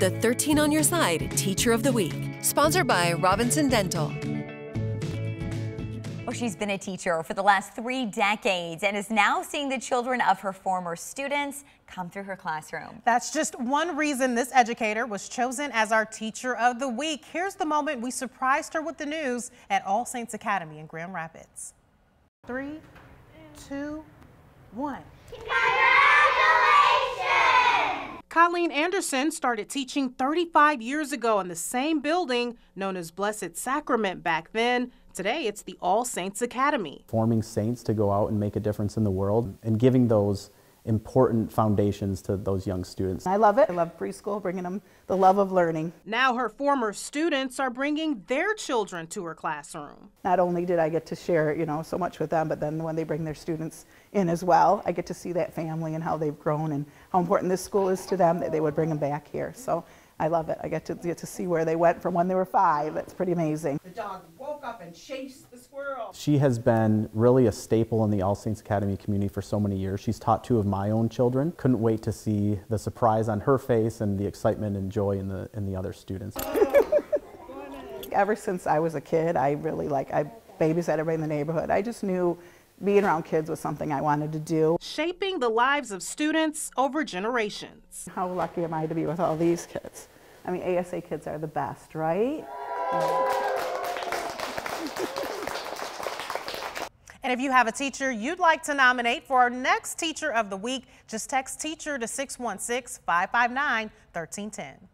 the 13 on Your Side Teacher of the Week, sponsored by Robinson Dental. Well, she's been a teacher for the last three decades and is now seeing the children of her former students come through her classroom. That's just one reason this educator was chosen as our Teacher of the Week. Here's the moment we surprised her with the news at All Saints Academy in Grand Rapids. Three, two, one. Colleen Anderson started teaching 35 years ago in the same building known as Blessed Sacrament back then. Today, it's the All Saints Academy. Forming saints to go out and make a difference in the world and giving those important foundations to those young students. I love it. I love preschool, bringing them the love of learning. Now her former students are bringing their children to her classroom. Not only did I get to share, you know, so much with them, but then when they bring their students in as well, I get to see that family and how they've grown and how important this school is to them that they would bring them back here. So I love it. I get to get to see where they went from when they were five. It's pretty amazing. The dog woke up and chased the squirrel. She has been really a staple in the All Saints Academy community for so many years. She's taught two of my own children. Couldn't wait to see the surprise on her face and the excitement and joy in the in the other students. Ever since I was a kid, I really like I babysat everybody in the neighborhood. I just knew being around kids was something I wanted to do. Shaping the lives of students over generations. How lucky am I to be with all these kids? I mean, ASA kids are the best, right? And if you have a teacher you'd like to nominate for our next Teacher of the Week, just text teacher to 616 559 1310.